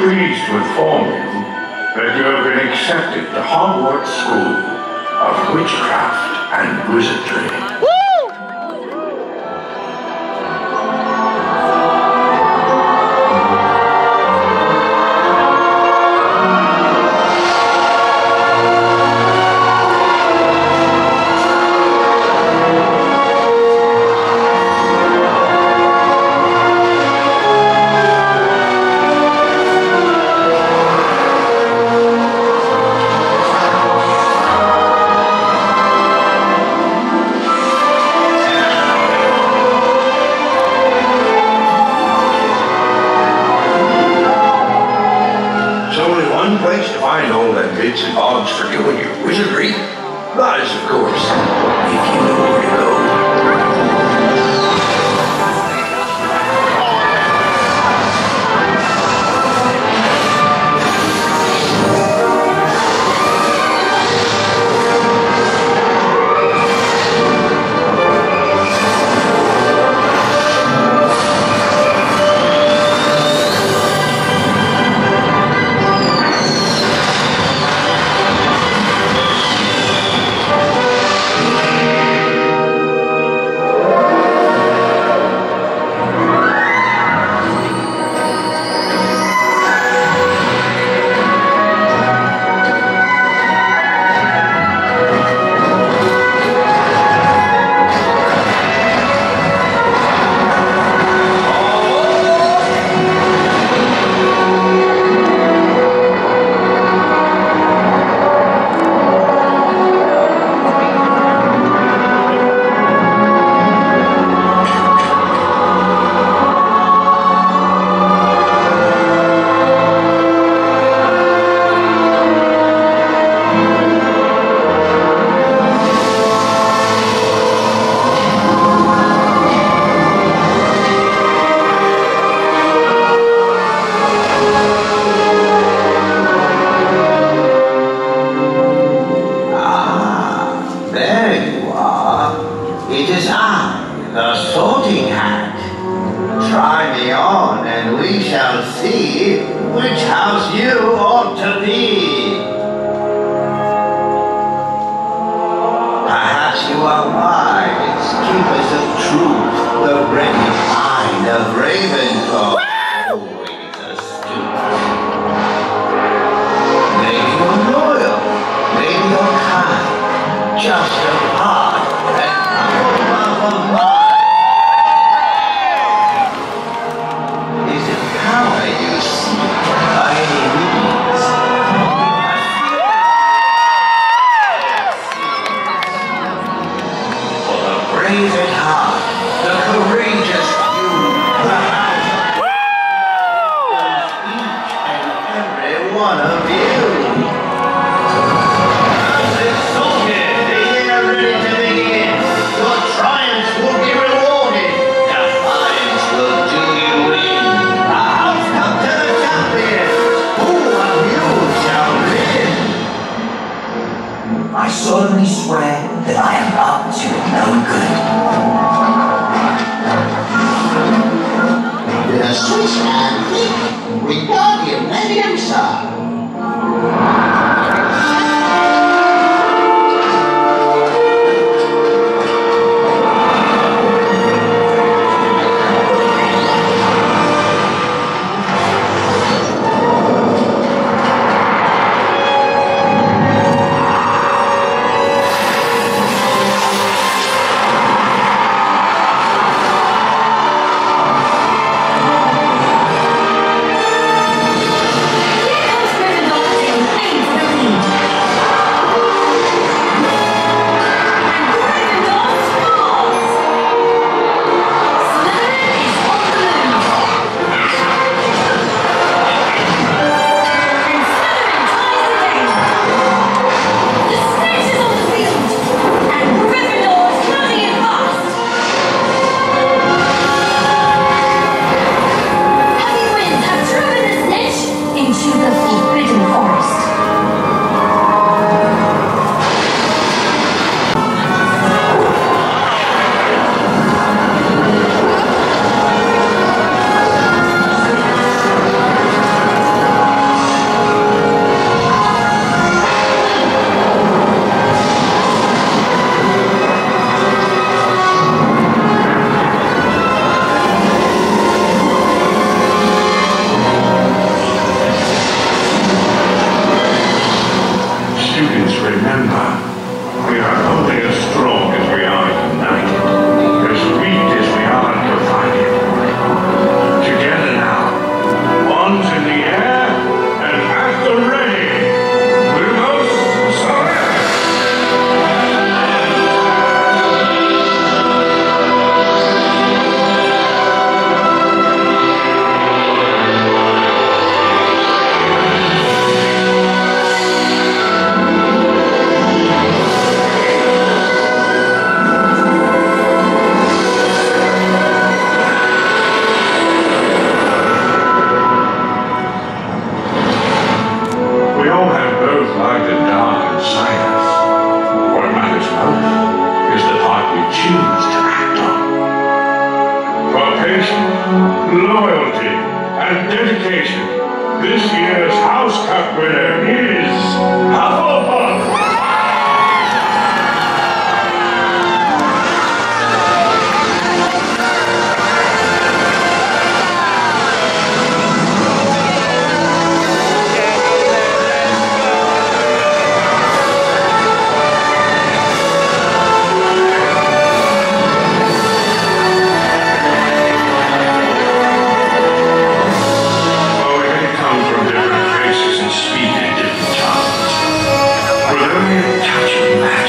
pleased to inform you that you have been accepted to Hogwarts School of Witchcraft and Wizardry. forbids and bonds for doing your wizardry. Lies, of course. If you 者 inside us. What matters most is the part we choose to act on. For patience, loyalty, and dedication, this year's House Cup winner is 去买